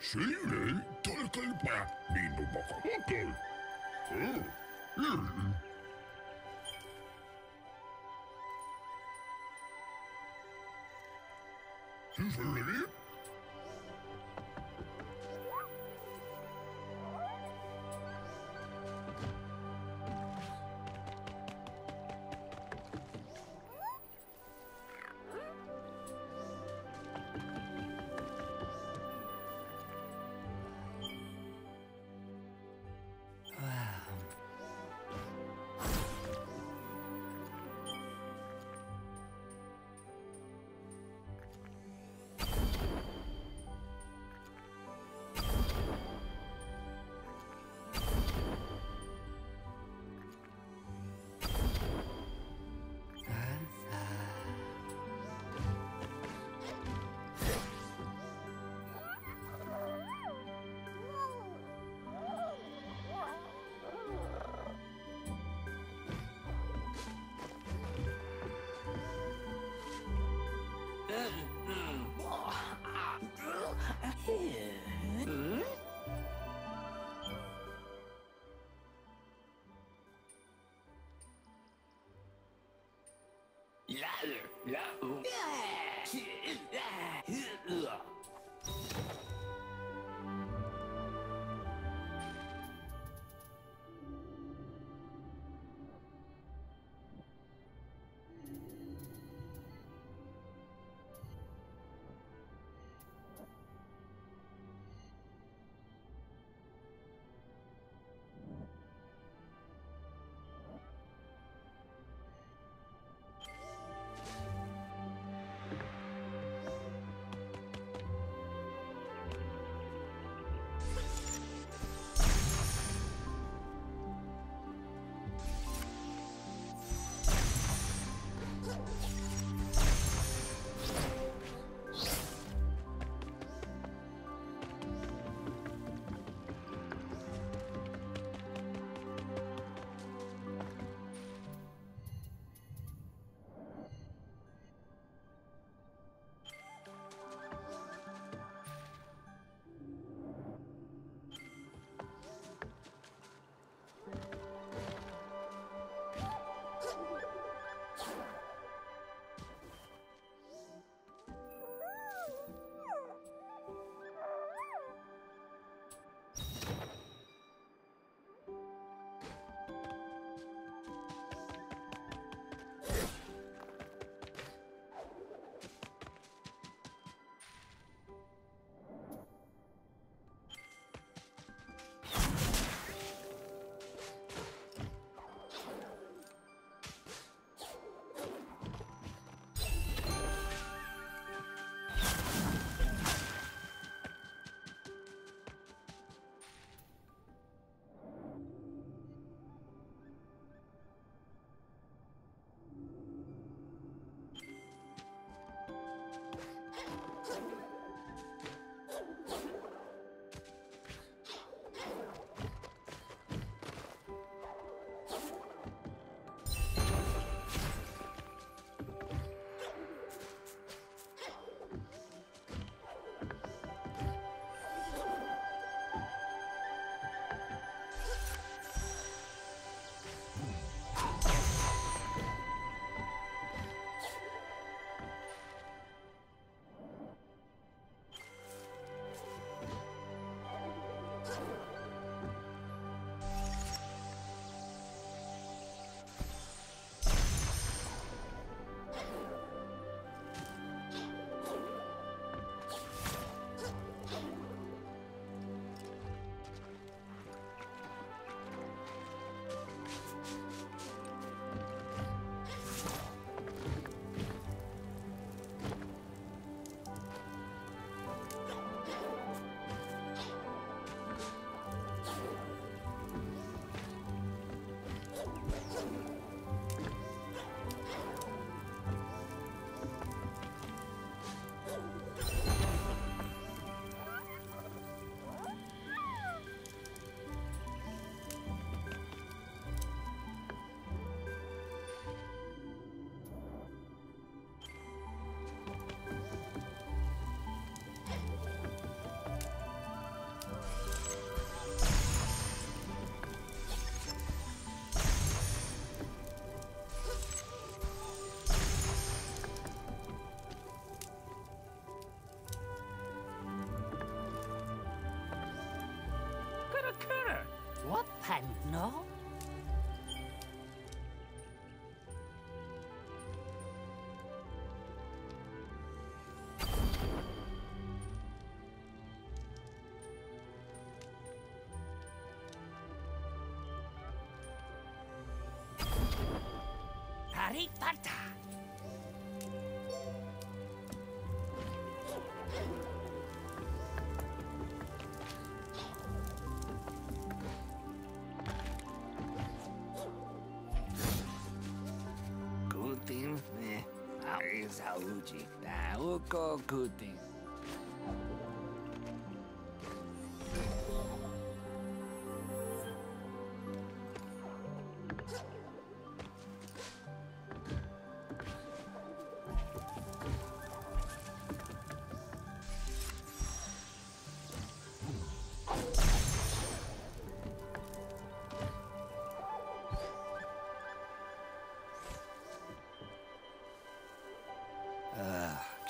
Seni tanıtayım ben. Nino Bakamoto. Oh, Yeah. time, no? Harry Potter. Ay sauji, dauko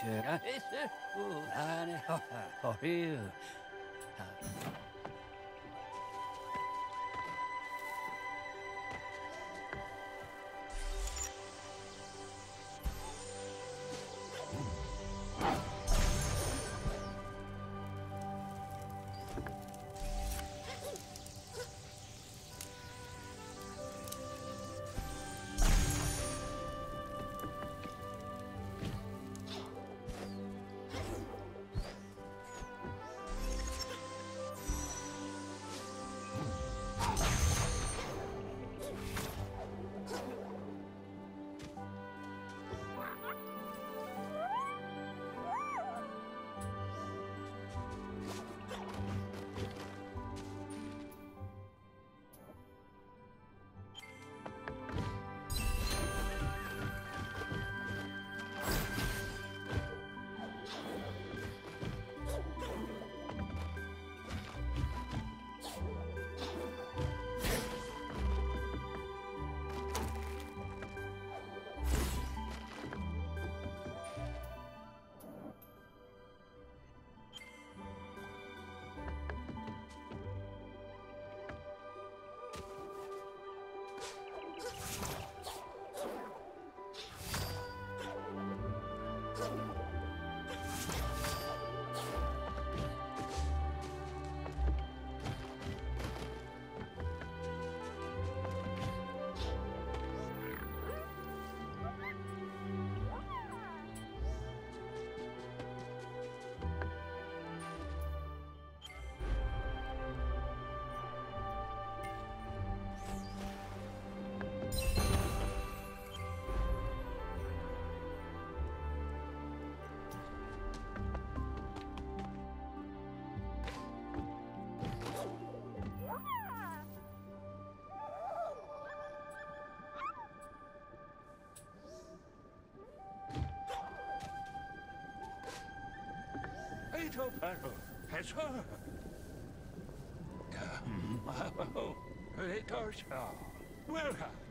Yes, sir. Oh, I know. Oh, 리 Eito perro, eso. Wow, eito sha. Welha. Oh,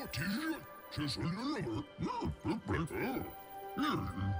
我去医院这是什么不要嗯。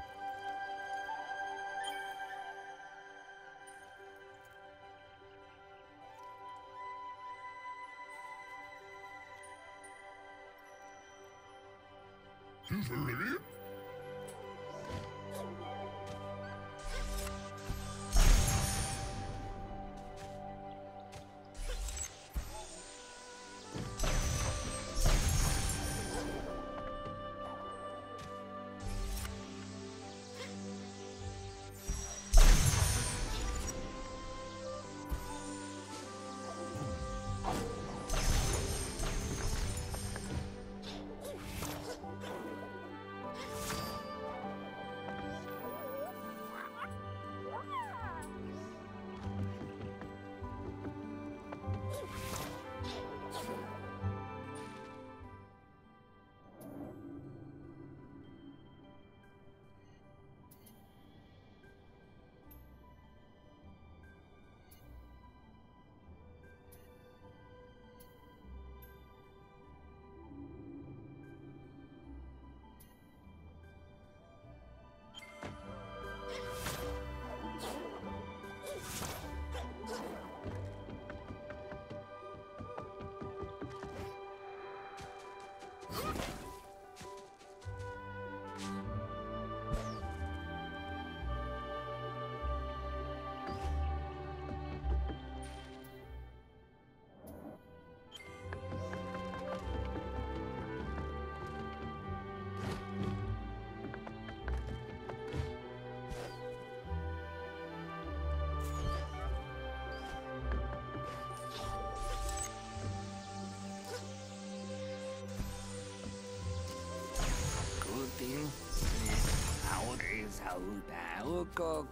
Kutin. Auda. Uko.